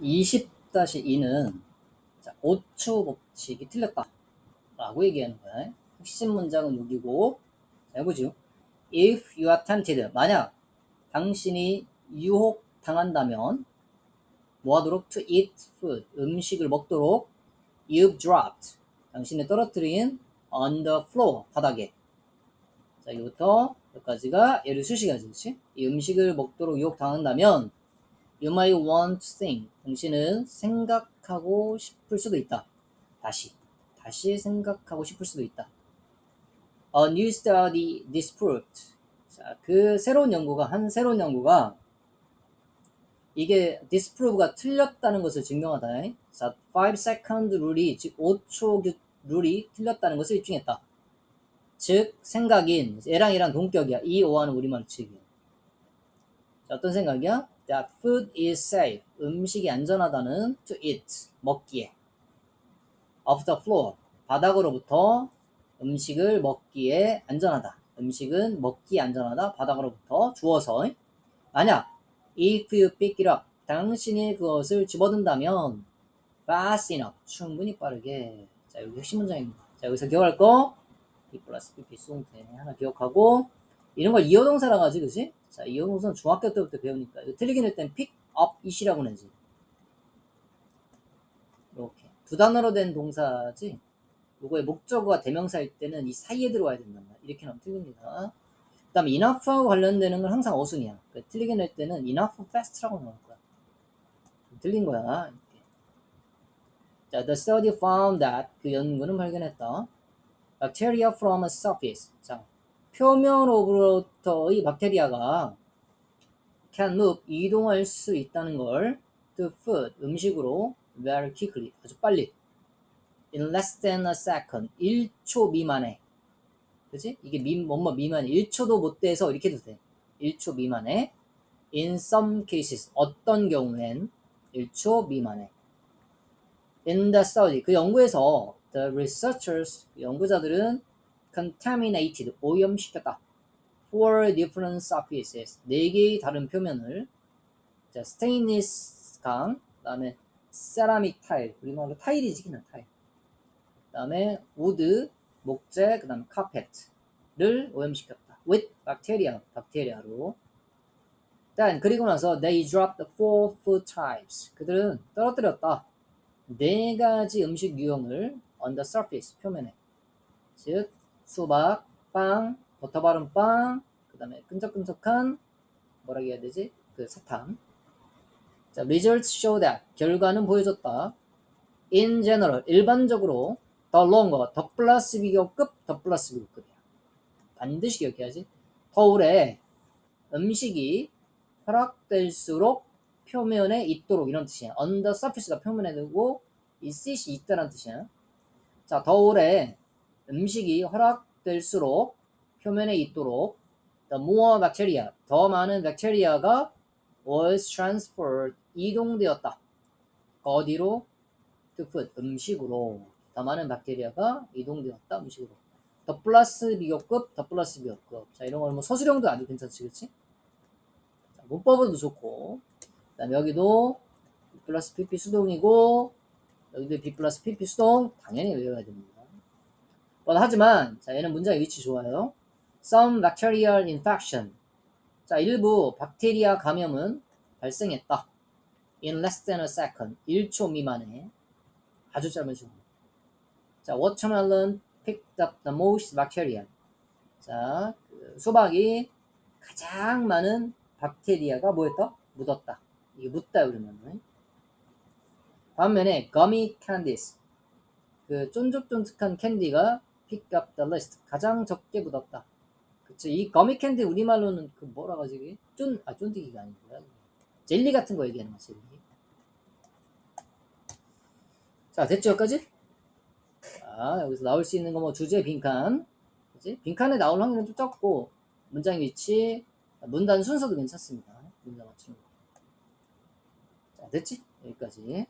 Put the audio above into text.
20-2는 자, 5초 법칙이 틀렸다. 라고 얘기하는 거야. 핵심 문장은 여기고, 자, 해보죠. If you are tempted, 만약 당신이 유혹 당한다면, 뭐 하도록? To eat food, 음식을 먹도록, you've dropped, 당신이 떨어뜨린 on the floor, 바닥에. 자, 이부터 여기까지가 예를 수식이지, 그렇지? 이 음식을 먹도록 유혹 당한다면, you might want to think, 당신은 생각하고 싶을 수도 있다. 다시. 다시 생각하고 싶을 수도 있다. A new study disproved. 자, 그 새로운 연구가, 한 새로운 연구가 이게 disprove가 틀렸다는 것을 증명하다. 자, 5 second 룰이, 즉 5초 룰이 틀렸다는 것을 입증했다. 즉, 생각인, 얘랑 얘랑 동격이야. 이 오하는 우리말 측이야. 자, 어떤 생각이야? That food is safe. 음식이 안전하다는 to eat, 먹기에. Of the floor. 바닥으로부터 음식을 먹기에 안전하다. 음식은 먹기에 안전하다. 바닥으로부터 주어서. 만약 if you pick it up 당신이 그것을 집어든다면 fast enough 충분히 빠르게 자 여기 핵심 문장입니다. 자 여기서 기억할 거 B 플러스 PP 수동태 하나 기억하고 이런 걸 이어동사라 가지 그지? 자 이어동사는 중학교 때부터 배우니까 이거 틀리긴 할땐 pick up it이라고 내지 이렇게 두 단어로 된 동사지 요거의 목적어가 대명사일 때는 이 사이에 들어와야 된단 말이야. 이렇게 나오면 틀립니다. 그 다음에 enough하고 관련되는 건 항상 어순이야. 그러니까 틀리게 낼 때는 enough fast라고 나올 거야. 틀린 거야. 이렇게. 자, the study found that 그 연구는 발견했다. bacteria from a surface. 자, 표면으로부터의 박테리아가 can move 이동할 수 있다는 걸 to food 음식으로 very quickly 아주 빨리 in less than a second 1초 미만에 그지? 이게 미, 뭐뭐 미만 1초도 못 돼서 이렇게 해도 돼 1초 미만에 in some cases 어떤 경우엔 1초 미만에 in the study 그 연구에서 the researchers 연구자들은 contaminated 오염시켰다 four different surfaces 네 개의 다른 표면을 자 stainless 강 그다음에 ceramic tile 우리말로 타일이지 그냥 타일 그 다음에 wood, 목재, 그 다음에 카펫을 오염시켰다. with bacteria, 박테리아로. 일단 그리고 나서 they dropped four food types. 그들은 떨어뜨렸다. 네 가지 음식 유형을 on the surface, 표면에. 즉 수박, 빵, 버터 바른 빵, 그 다음에 끈적끈적한 뭐라 해야 되지? 그 사탕. 자, results show that 결과는 보여줬다. in general 일반적으로 더 longer 더 플러스 비교급 더 플러스 비교급이야. 반드시 기억해야지. 더 오래 음식이 허락될수록 표면에 있도록 이런 뜻이야. on the surface가 표면에 두고 있을 수 있다는 뜻이야. 자, 더 오래 음식이 허락될수록 표면에 있도록 the more bacteria 더 많은 박테리아가 was transferred 이동되었다. 어디로? to food 음식으로 더 많은 박테리아가 이동되었다 음식으로 더 플러스 비교급 더 플러스 비교급 자 이런 거는 뭐 서술형도 아주 괜찮지 그치? 자, 문법으로도 좋고 그 다음에 여기도 B 플러스 PP 수동이고 여기도 B 플러스 PP 수동 당연히 외워야 됩니다 뭐, 하지만 자 얘는 문장의 위치 좋아요 Some bacterial infection 자 일부 박테리아 감염은 발생했다 in less than a second 1초 미만에 아주 짧은 시간 자, watermelon picked up the most bacteria. 자, 그 수박이 가장 많은 박테리아가 뭐였다? 묻었다. 이게 묻다 그러면. 반면에 gummy candies. 그 쫀득쫀득한 캔디가 pick up. 가장 적게 묻었다. 그쵸. 이 gummy 캔디 우리말로는 그 뭐라 가지? 쫀, 아, 쫀디기가 아니고요. 젤리 같은 거 얘기하는 거, 젤리. 자, 됐죠, 여기까지? 자, 여기서 나올 수 있는 거 뭐 주제 빈칸. 그지? 빈칸에 나올 확률은 좀 적고, 문장 위치, 문단 순서도 괜찮습니다. 문장 맞추는 거. 자, 됐지? 여기까지.